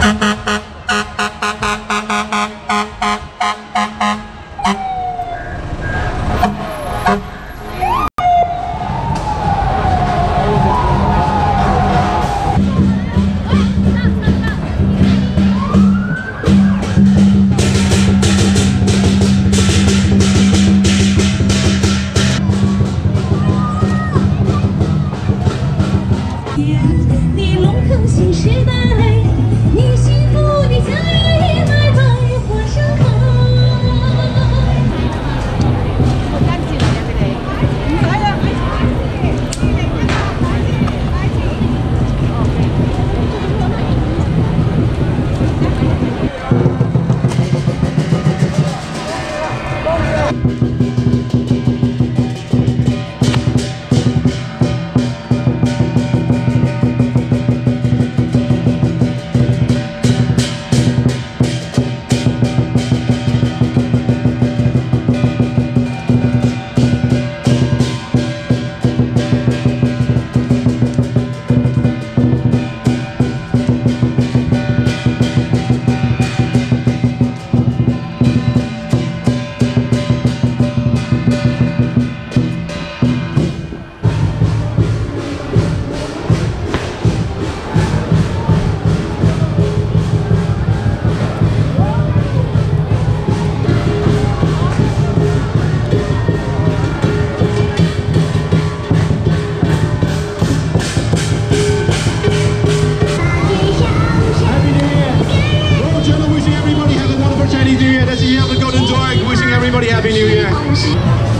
Música easy.